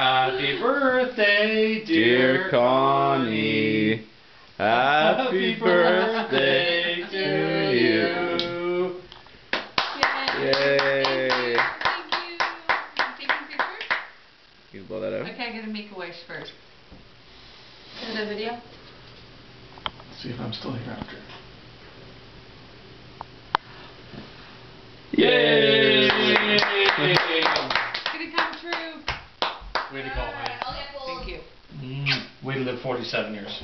Happy birthday, Dear Connie, happy birthday to you. Yay. Thank you. Taking pictures? You can blow that out. Okay, I'm gonna make a wish first. Is it a video? Let's see if I'm still here after. Yay! It's gonna come true. Way to go, man. Thank you. Mm, way to live 47 years.